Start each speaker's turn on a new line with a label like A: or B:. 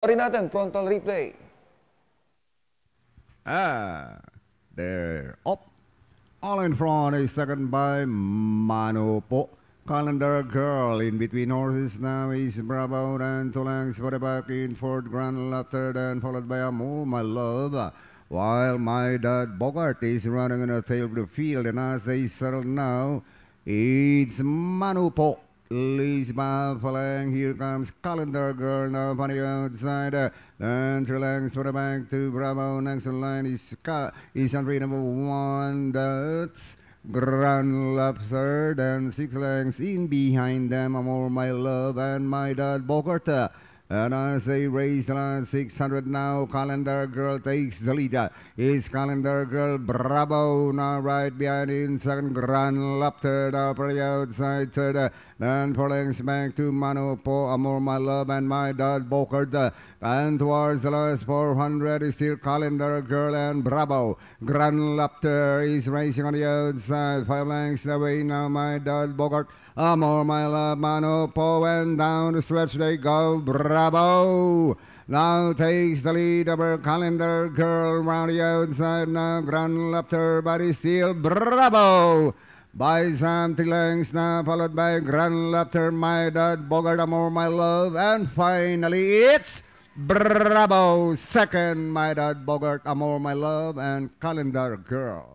A: Sorry natin, frontal replay.
B: Ah, they're up. All in front is second by Mano po. Calendar Girl in between horses now is Bravo and two lengths for the back in fourth Grand Laughter then followed by Amor My Love. While my dad Bogart is running in the tail of the field and as they settle now, it's Mano po. By Falang. Here comes Calendar Girl now outside. Uh, and three lengths for the back to Bravo. Next in line is, Ca- is entry number one. That's Grand Lobster. Then six lengths in behind them. Amor My Love and My Dad Bogart. And as they race the last 600 now, Calendar Girl takes the lead. Is Calendar Girl Bravo now right behind in second Grand now for the outside third. Then four lengths back to Mano Po, Amor My Love and My Dad Bogart. And towards the last 400 is still Calendar Girl and Bravo. Grand Laughter is racing on the outside. Five lengths away now, My Dad Bogart. Amor My Love, Mano Po, and down the stretch they go. Bravo! Now takes the lead over Calendar Girl round the outside now. Grand but it's still Bravo! By something lengths now, followed by Grand Laughter, My Dad, Bogart, Amor, My Love, and finally it's Bravo! Second, My Dad, Bogart, Amor, My Love, and Calendar Girl.